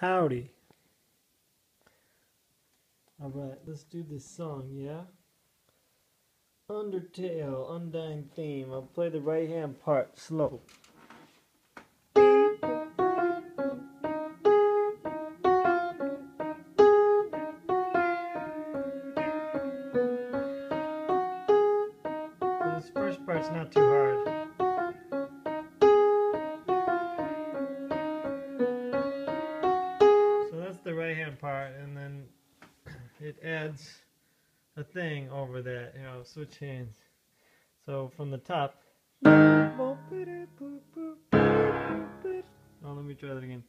Howdy. Alright, let's do this song, yeah? Undertale, Undyne Theme. I'll play the right hand part slow. This first part's not too hard. Adds a thing over that, you know, switch hands. So from the top. Oh, let me try that again.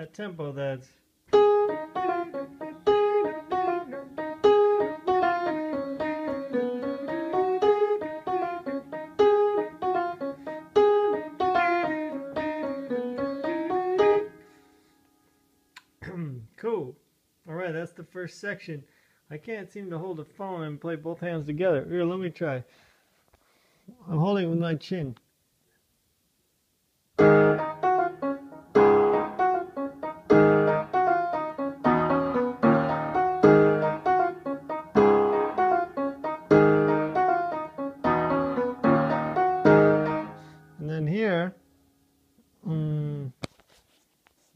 At tempo, that's. cool. All right, that's the first section. I can't seem to hold the phone and play both hands together. Here, let me try. I'm holding it with my chin.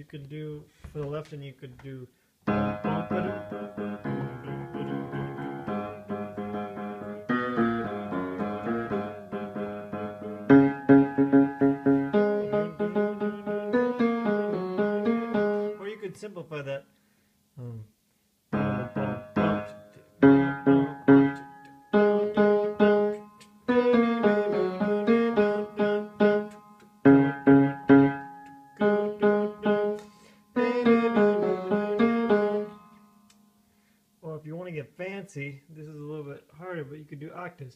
You could do for the left, and you could do. And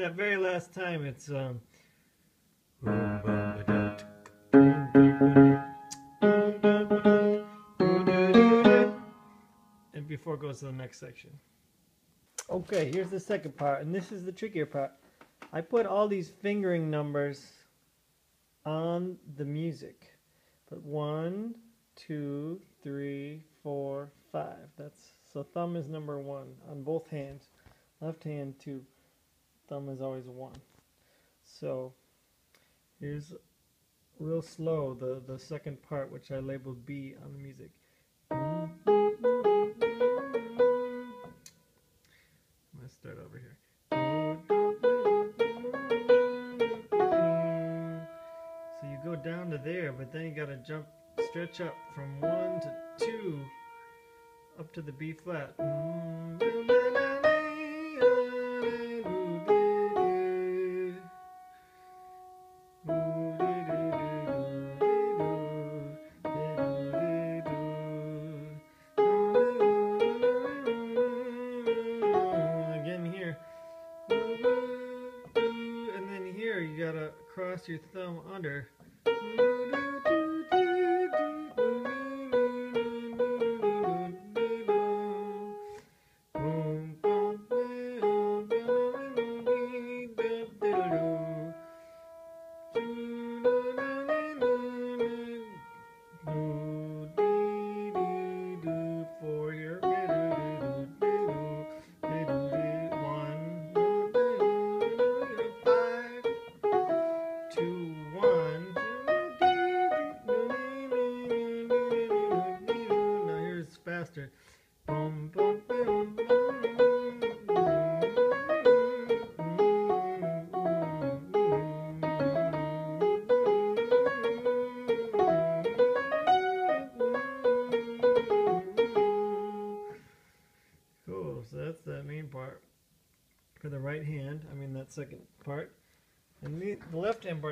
that very last time, it's um. And before it goes to the next section. Okay, here's the second part, and this is the trickier part. I put all these fingering numbers on the music. But one, two, three, four, five. That's so thumb is number one on both hands. Left hand two. Thumb is always one. So here's real slow the, the second part which I labeled B on the music. Start over here. So you go down to there, but then you gotta jump, stretch up from one to two, up to the B flat. And then here you gotta cross your thumb under.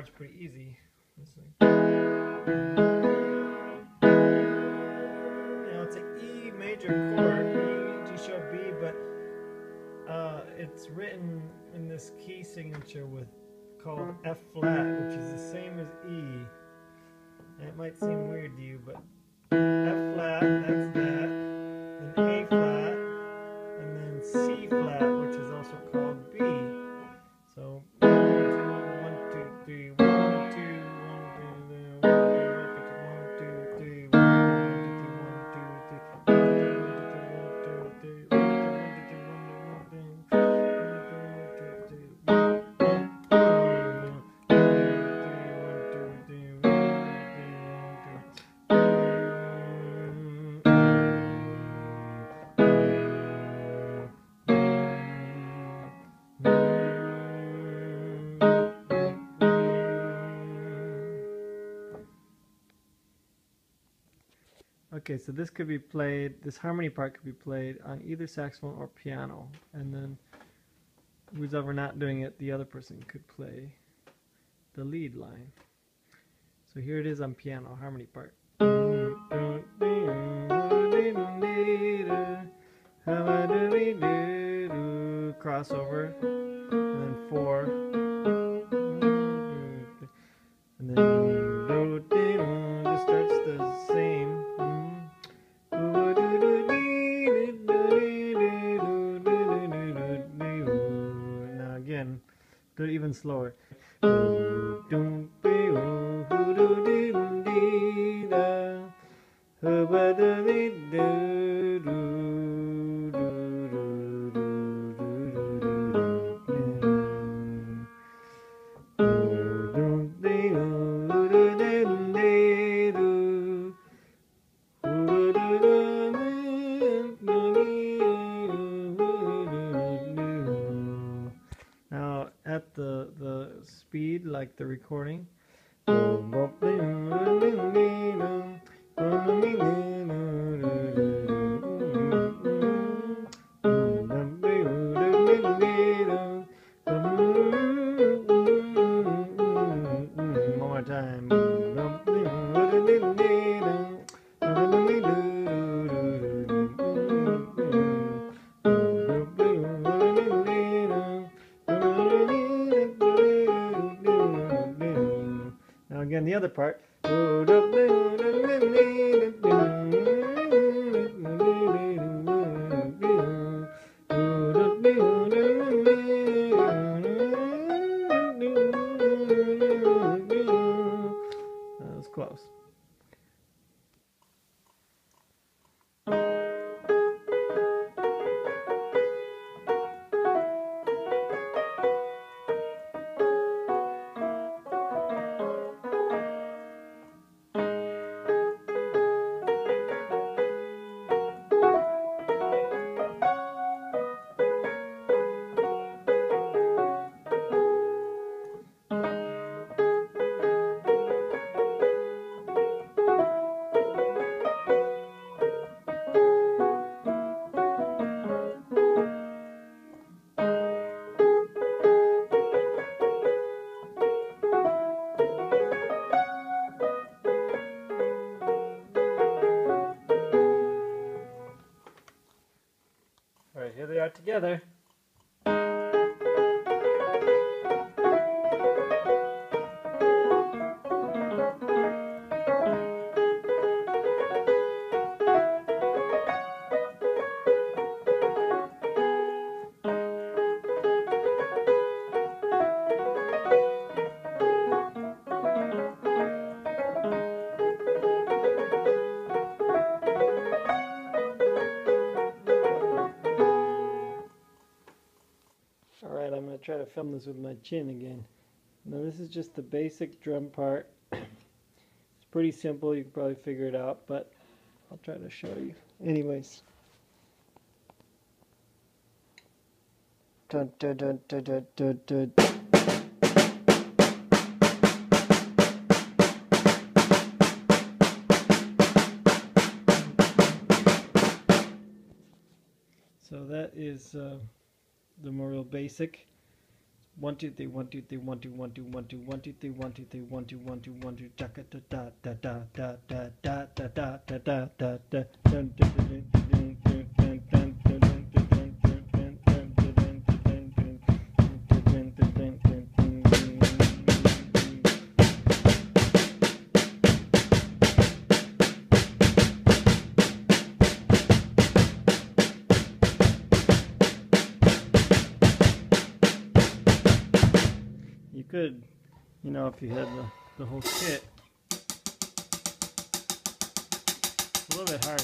pretty easy. It's it's an E major chord, E, G sharp, B, but uh, it's written in this key signature with called F flat, which is the same as E. And it might seem weird to you, but F flat, that's that, and A Okay, so this could be played, this harmony part could be played on either saxophone or piano. And then who's ever not doing it, the other person could play the lead line. So here it is on piano, harmony part. Crossover, and then four, Now at the the speed like the recording. Now again, the other part. Together. Try to film this with my chin again. Now this is just the basic drum part. it's pretty simple, you can probably figure it out, but I'll try to show you. Anyways. Dun, dun, dun, dun, dun, dun, dun. So that is uh, the more real basic. One two three one two three one two one two one two one two three one two three one two one two one two da da da da da da da da da da da da da da Could, you know, if you had the, the whole kit. A little bit hard.